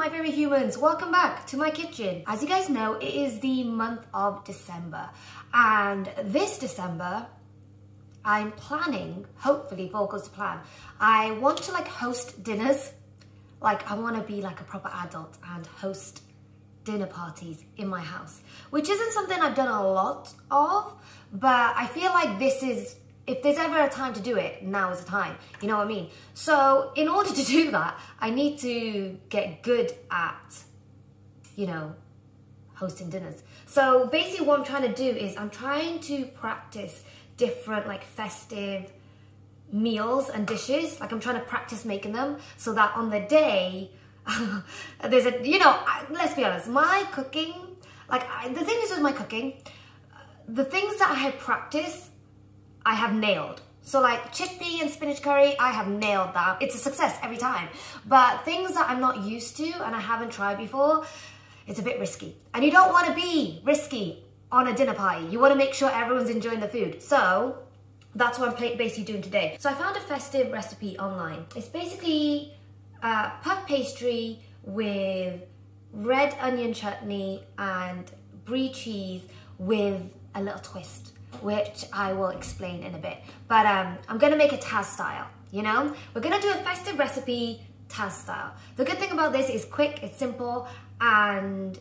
my favorite humans, welcome back to my kitchen. As you guys know, it is the month of December and this December, I'm planning, hopefully if all goes to plan, I want to like host dinners. Like I want to be like a proper adult and host dinner parties in my house, which isn't something I've done a lot of, but I feel like this is if there's ever a time to do it, now is the time. You know what I mean? So in order to do that, I need to get good at, you know, hosting dinners. So basically what I'm trying to do is I'm trying to practice different like festive meals and dishes. Like I'm trying to practice making them so that on the day, there's a, you know, let's be honest, my cooking, like I, the thing is with my cooking, the things that I had practiced I have nailed. So like chickpea and spinach curry, I have nailed that. It's a success every time. But things that I'm not used to and I haven't tried before, it's a bit risky. And you don't want to be risky on a dinner party. You want to make sure everyone's enjoying the food. So that's what I'm basically doing today. So I found a festive recipe online. It's basically uh, puff pastry with red onion chutney and brie cheese with a little twist which I will explain in a bit. But um, I'm gonna make a Taz style, you know? We're gonna do a festive recipe Taz style. The good thing about this is quick, it's simple, and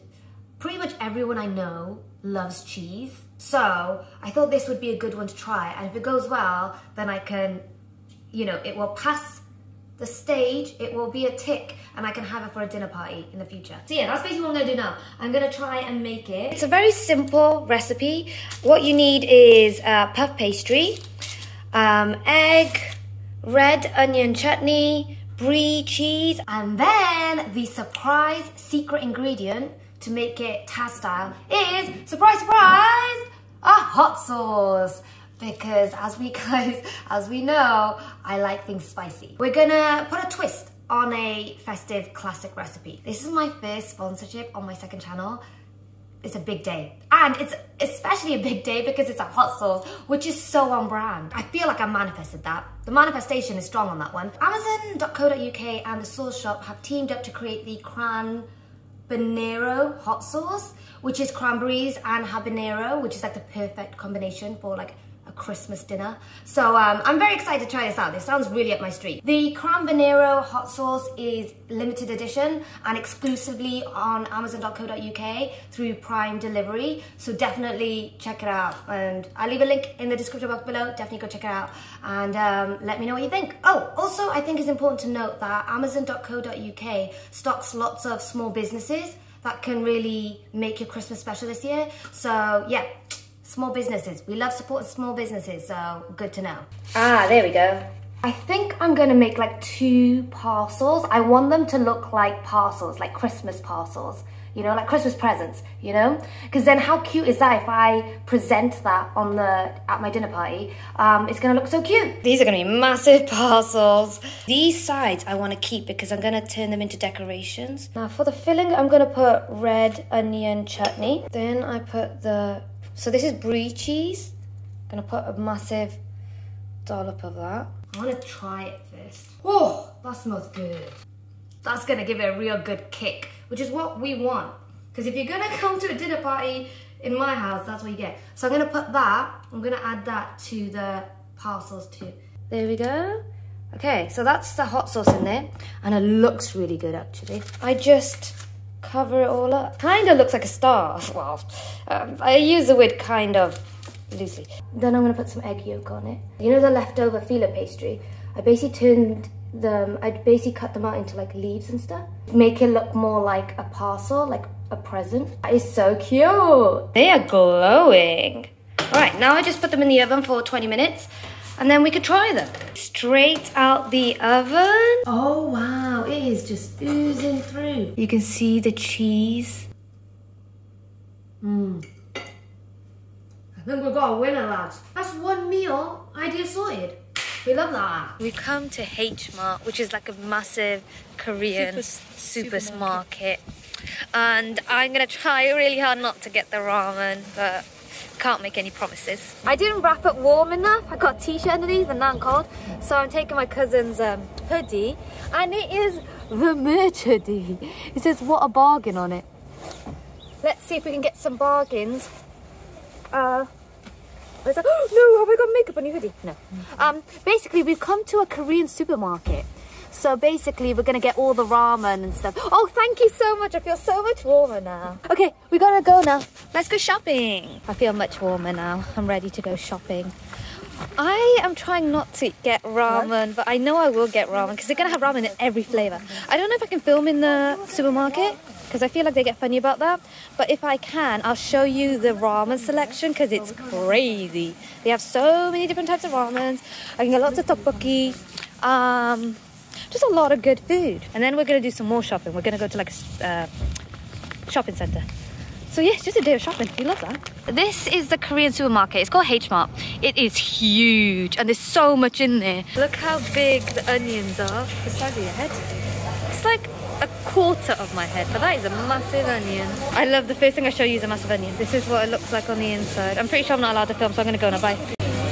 pretty much everyone I know loves cheese. So I thought this would be a good one to try. And if it goes well, then I can, you know, it will pass the stage, it will be a tick and I can have it for a dinner party in the future. So yeah, that's basically what I'm gonna do now. I'm gonna try and make it. It's a very simple recipe. What you need is uh, puff pastry, um, egg, red onion chutney, brie cheese, and then the surprise secret ingredient to make it Taz style is, surprise, surprise, a hot sauce because as we guys, as we know, I like things spicy. We're gonna put a twist on a festive classic recipe. This is my first sponsorship on my second channel. It's a big day. And it's especially a big day because it's a hot sauce, which is so on brand. I feel like I manifested that. The manifestation is strong on that one. Amazon.co.uk and the sauce shop have teamed up to create the Cran hot sauce, which is cranberries and habanero, which is like the perfect combination for like Christmas dinner. So um, I'm very excited to try this out. This sounds really up my street. The Cranbanero hot sauce is limited edition and exclusively on amazon.co.uk through Prime Delivery. So definitely check it out. And I'll leave a link in the description box below. Definitely go check it out and um, let me know what you think. Oh, also I think it's important to note that amazon.co.uk stocks lots of small businesses that can really make your Christmas special this year. So yeah, small businesses. We love supporting small businesses, so good to know. Ah, there we go. I think I'm gonna make like two parcels. I want them to look like parcels, like Christmas parcels, you know, like Christmas presents, you know? Because then how cute is that if I present that on the, at my dinner party? Um, it's gonna look so cute. These are gonna be massive parcels. These sides I wanna keep because I'm gonna turn them into decorations. Now for the filling, I'm gonna put red onion chutney. Then I put the so this is brie cheese. I'm gonna put a massive dollop of that. I wanna try it first. Oh, that smells good. That's gonna give it a real good kick, which is what we want. Because if you're gonna come to a dinner party in my house, that's what you get. So I'm gonna put that, I'm gonna add that to the parcels too. There we go. Okay, so that's the hot sauce in there, and it looks really good actually. I just cover it all up. Kind of looks like a star. Well, um, I use the word kind of loosely. Then I'm going to put some egg yolk on it. You know the leftover filo pastry? I basically turned them, I basically cut them out into like leaves and stuff. Make it look more like a parcel, like a present. That is so cute. They are glowing. All right, now I just put them in the oven for 20 minutes and then we could try them. Straight out the oven. Oh wow, it is just oozing through. You can see the cheese. Mmm. I think we've got a winner, lads. That's one meal idea sorted. We love that. We come to H Mart, which is like a massive Korean super, supermarket. And I'm gonna try really hard not to get the ramen, but can't make any promises. I didn't wrap it warm enough. I got a t-shirt underneath and now I'm cold. So I'm taking my cousin's um, hoodie and it is the merch hoodie. It says what a bargain on it. Let's see if we can get some bargains. Uh, oh, no, have I got makeup on your hoodie? No. Um, basically, we've come to a Korean supermarket. So basically, we're gonna get all the ramen and stuff. Oh, thank you so much. I feel so much warmer now. Okay, we gotta go now. Let's go shopping. I feel much warmer now. I'm ready to go shopping. I am trying not to get ramen, but I know I will get ramen because they're gonna have ramen in every flavor. I don't know if I can film in the supermarket because I feel like they get funny about that. But if I can, I'll show you the ramen selection because it's crazy. They have so many different types of ramens. I can get lots of tteokbokki. Um, just a lot of good food. And then we're gonna do some more shopping. We're gonna go to like a uh, shopping center. So yeah, just a day of shopping. We love that. This is the Korean supermarket. It's called H Mart. It is huge and there's so much in there. Look how big the onions are. The size of your head. It's like a quarter of my head, but that is a massive onion. I love the first thing I show you is a massive onion. This is what it looks like on the inside. I'm pretty sure I'm not allowed to film, so I'm gonna go and buy.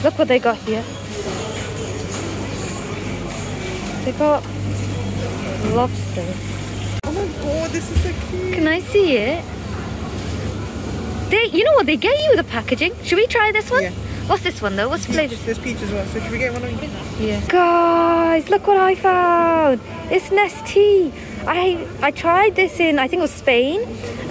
Look what they got here. They got lobsters. Oh my god, this is so cute. Can I see it? They, you know what? They get you the packaging. Should we try this one? Yeah. What's this one though? What's flavour? There's peach as well, so should we get one of these? Yeah. Guys, look what I found. It's Nestea. I I tried this in I think it was Spain,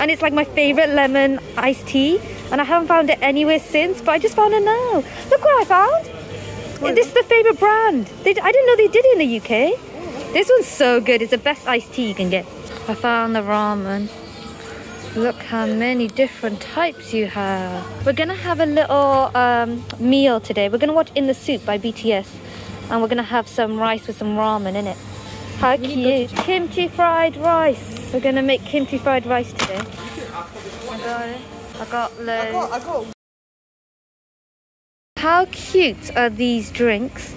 and it's like my favorite lemon iced tea. And I haven't found it anywhere since, but I just found it now. Look what I found. What this is is the favorite brand. They, I didn't know they did it in the UK. This one's so good. It's the best iced tea you can get. I found the ramen. Look how many different types you have. We're gonna have a little um, meal today. We're gonna watch In the SOOP by BTS. And we're gonna have some rice with some ramen in it. How cute. Kimchi fried rice. We're gonna make kimchi fried rice today. I got it. I got I got, I got. How cute are these drinks?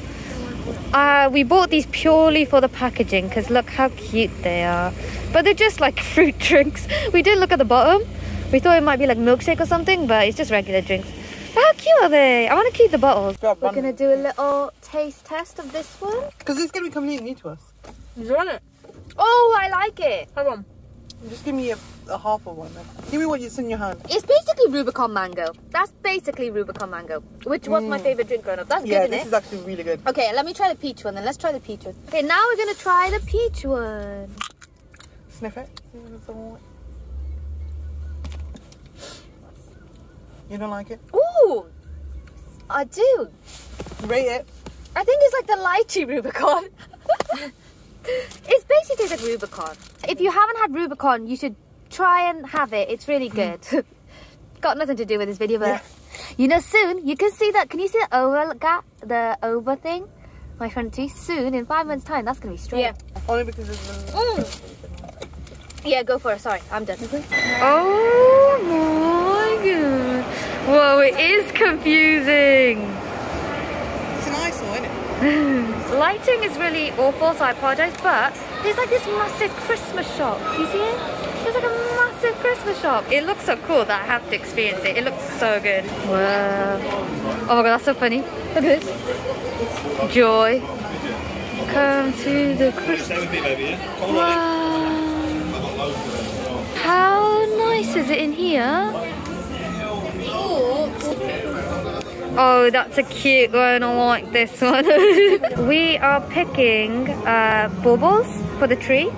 Uh, we bought these purely for the packaging because look how cute they are. But they're just like fruit drinks. We did look at the bottom. We thought it might be like milkshake or something, but it's just regular drinks. But how cute are they? I want to keep the bottles. Grab We're gonna do a little taste test of this one. Because it's going to be completely new to us. You want it? Oh, I like it. Hold on. Just give me a, a half of one then. Give me what it's in your hand. It's basically Rubicon mango. That's basically Rubicon mango, which was my mm. favorite drink growing up. That's Yeah, good, this isn't is actually really good. Okay, let me try the peach one then. Let's try the peach one. Okay, now we're gonna try the peach one. Sniff it. See if it's all- You don't like it? Ooh, I do. Rate it. I think it's like the lychee Rubicon. it's basically like Rubicon. If you haven't had Rubicon, you should try and have it. It's really good. Got nothing to do with this video, but you know, soon you can see that. Can you see the over gap, the over thing? My front teeth. Soon, in five months' time, that's gonna be straight. Yeah. Only because it's. Mm. Yeah, go for it. Sorry, I'm done. Oh my god. Whoa, it is confusing. It's an eyesore, isn't it? Lighting is really awful, so I apologize, but there's like this massive Christmas shop. Do you see it? There's like a massive Christmas shop. It looks so cool that I have to experience it. It looks so good. Wow. Oh my god, that's so funny. Look at this. Joy. Come to the Christmas. Wow. How nice is it in here? Oh, that's a cute one. I like this one. we are picking uh, baubles for the tree.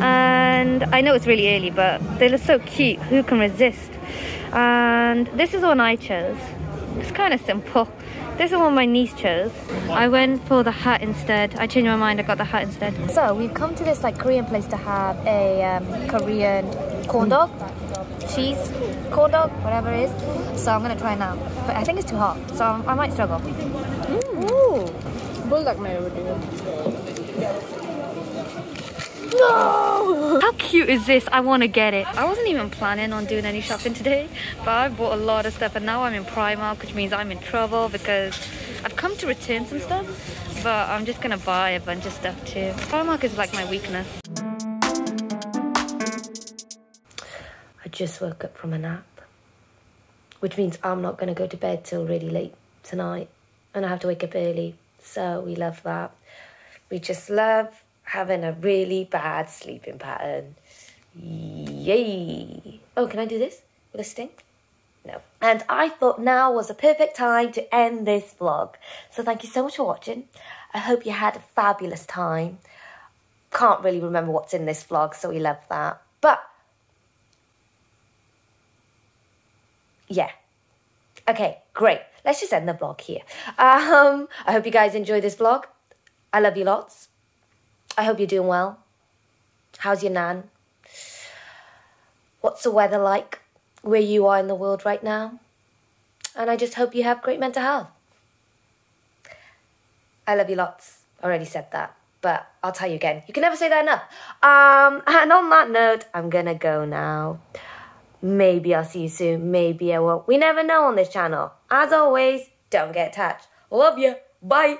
And I know it's really early, but they look so cute. Who can resist? And this is one I chose. It's kind of simple. This is one my niece chose. I went for the hat instead. I changed my mind. I got the hat instead. So we've come to this like Korean place to have a um, Korean corn dog, cheese corn dog, whatever it is. So I'm gonna try now. But I think it's too hot, so I might struggle. Ooh. Bulldog mayo would do it. No! How cute is this? I want to get it. I wasn't even planning on doing any shopping today, but I bought a lot of stuff and now I'm in Primark, which means I'm in trouble because I've come to return some stuff, but I'm just gonna buy a bunch of stuff too. Primark is like my weakness. I just woke up from a nap, which means I'm not gonna go to bed till really late tonight, and I have to wake up early, so we love that. We just love having a really bad sleeping pattern. Yay! Oh, can I do this with a sting? No. And I thought now was a perfect time to end this vlog. So thank you so much for watching. I hope you had a fabulous time. Can't really remember what's in this vlog, so we love that. But, yeah. Okay, great. Let's just end the vlog here. Um, I hope you guys enjoyed this vlog. I love you lots. I hope you're doing well. How's your nan? What's the weather like where you are in the world right now? And I just hope you have great mental health. I love you lots. I Already said that, but I'll tell you again. You can never say that enough. Um, and on that note, I'm gonna go now. Maybe I'll see you soon. Maybe I won't. We never know on this channel. As always, don't get attached. Love you. Bye.